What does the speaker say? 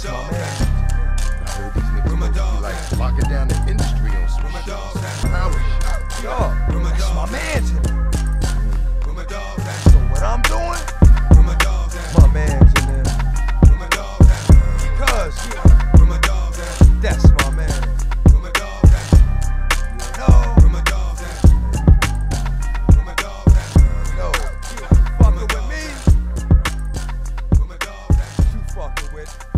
That's my man. I heard these niggas be like locking down the industry on some shit. How we Dog, that's my man what I'm doing, my man's in my man. No, you fucking with me. You fucking with.